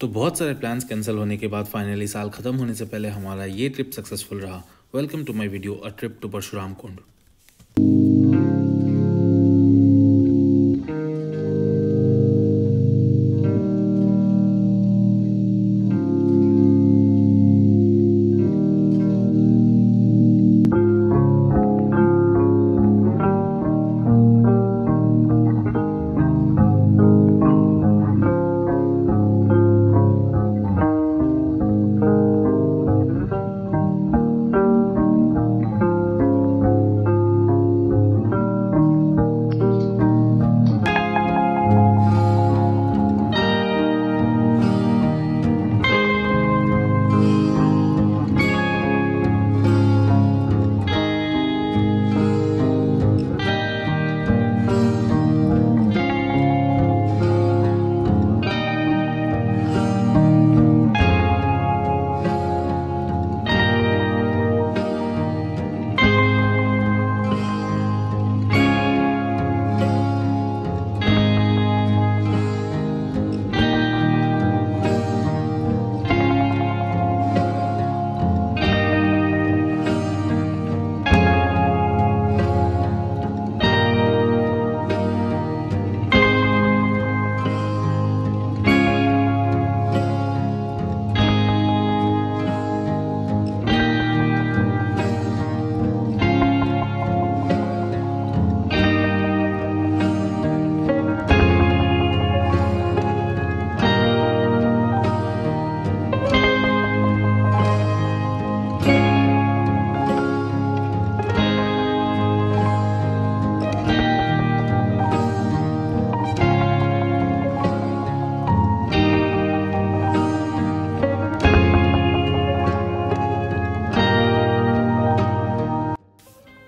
तो बहुत सारे प्लान्स कैंसिल होने के बाद फाइनली साल ख़त्म होने से पहले हमारा ये ट्रिप सक्सेसफुल रहा। Welcome to my video a trip to Parshuram Kund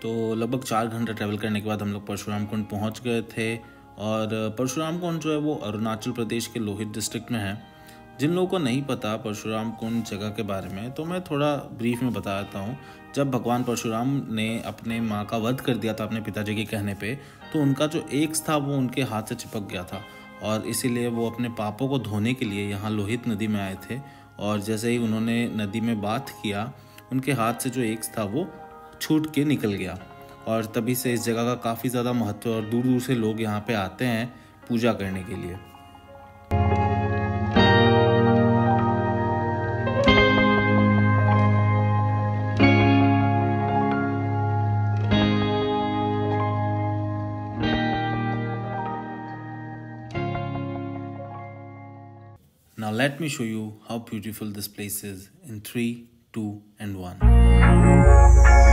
तो लगभग चार घंटा ट्रैवल करने के बाद हम लोग परशुराम कुंड पहुँच गए थे और परशुराम कुंड जो है वो अरुणाचल प्रदेश के लोहित डिस्ट्रिक्ट में है। जिन लोगों को नहीं पता परशुराम कुंड जगह के बारे में तो मैं थोड़ा ब्रीफ में बता देता हूँ। जब भगवान परशुराम ने अपने माँ का वध कर दिया था अपने पिताजी के कहने पे तो उनका जो एक्स था वो उनके हाथ से चिपक गया था। और इसीलिए वो अपने पापों को धोने के लिए यहाँ लोहित नदी में आए थे। और जैसे ही उन्होंने नदी में बात किया, उनके हाथ से जो एक्स था वो छूट के निकल गया और तभी से इस जगह का काफ़ी ज़्यादा महत्व और दूर दूर से लोग यहाँ पे आते हैं पूजा करने के लिए Now let me show you how beautiful this place is in 3, 2 and 1.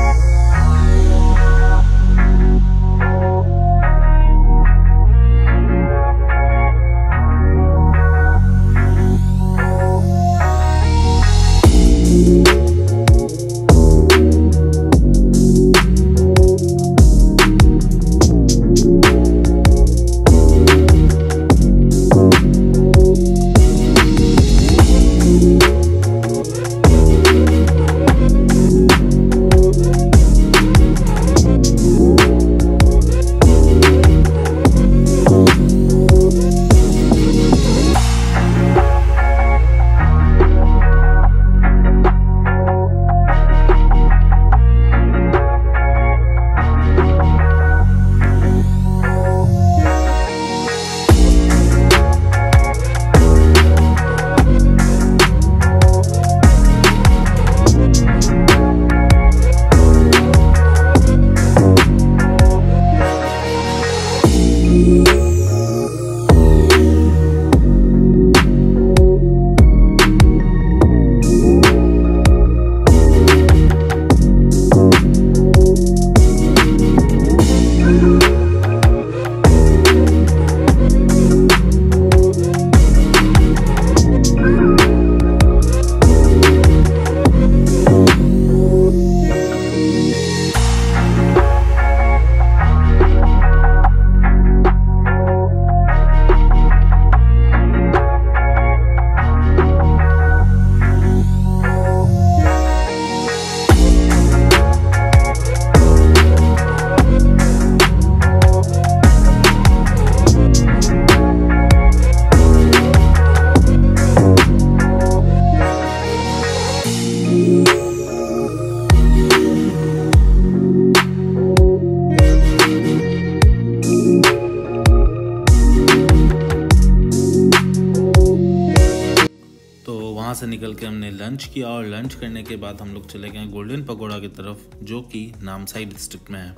निकल के हमने लंच किया और लंच करने के बाद हम लोग चले गए गोल्डन पकौड़ा की तरफ़, जो कि नामसाई डिस्ट्रिक्ट में है।